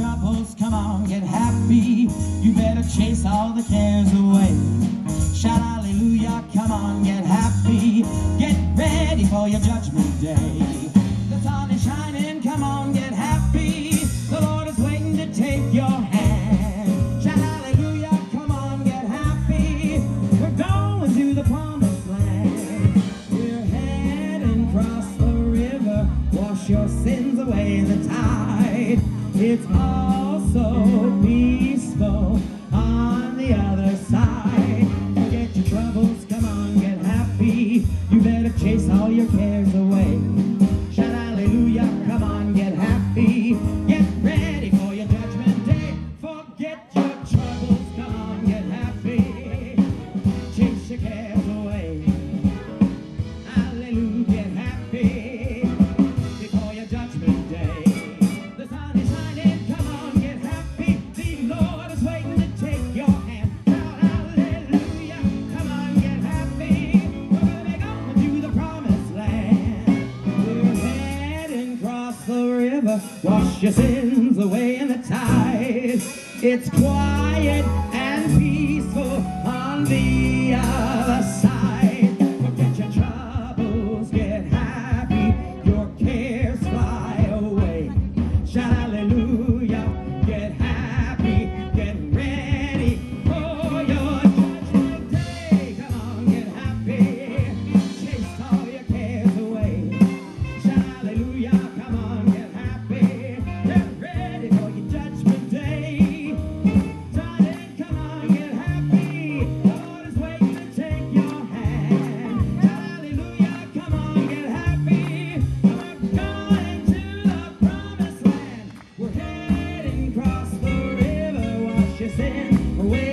troubles, come on, get happy. You better chase all the cares away. Shout hallelujah, come on, get happy. Get ready for your judgment day. The sun is shining, come on, get happy. The Lord is waiting to take your hand. Shout hallelujah, come on, get happy. We're going to the promised land. We're heading across the river. Wash your sins away in the tide. It's all so peaceful on the other side. Your troubles, come on, get happy. You better chase all your cares away. river, wash your sins away in the tide. It's quiet and peaceful on the other side. Forget your troubles, get happy, your cares fly away. Shout hallelujah, get happy, get We. away.